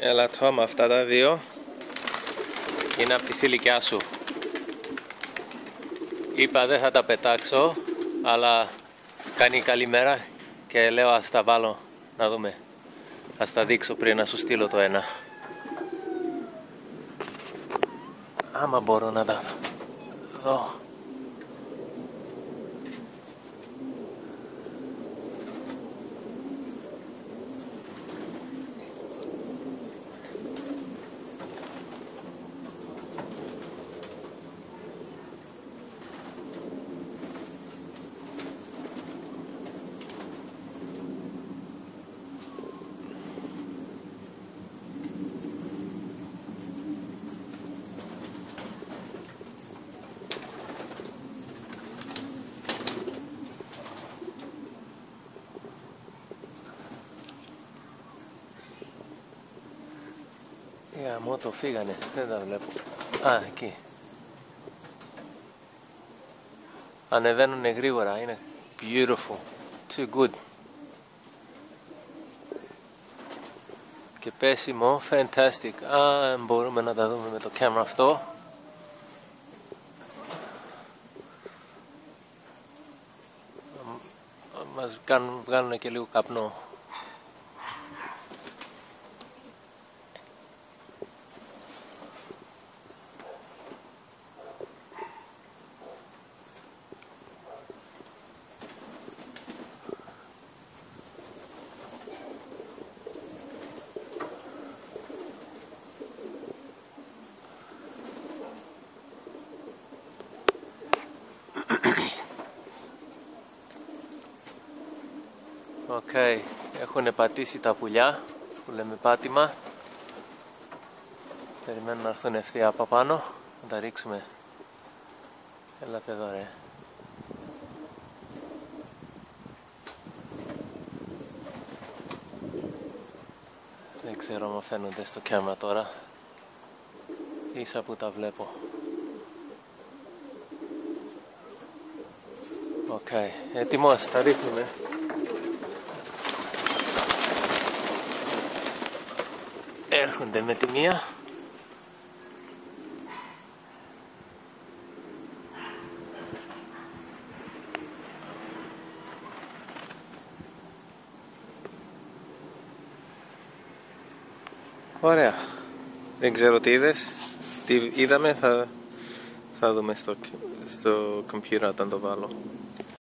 Έλα με αυτά τα δύο είναι από τη θηλυκιά σου. Είπα δεν θα τα πετάξω, αλλά κάνει καλή μέρα και λέω ας τα βάλω να δούμε. Ας τα δείξω πριν να σου στείλω το ένα. Άμα μπορώ να τα δω. Για το φύγανε, δεν τα βλέπω. Α, εκεί. Ανεβαίνουν γρήγορα, είναι beautiful, too good. Και πέσιμο, fantastic. Α, μπορούμε να τα δούμε με το camera αυτό. Μας κάνουν, βγάλουν και λίγο καπνό. OK, okay. έχουν πατήσει τα πουλιά που λέμε πάτημα. Περιμένουν να έρθουν ευθεία από πάνω. Να τα ρίξουμε. Έλατε εδώ ρε. Δεν ξέρω αν φαίνονται στο κέρμα τώρα. Ίσα που τα βλέπω. OK, okay. έτοιμος, τα ρίχνουμε. Έρχονται με τη μία Ωραία. Δεν ξέρω τι είδες. Τι είδαμε θα, θα δούμε στο, στο computer όταν το βάλω.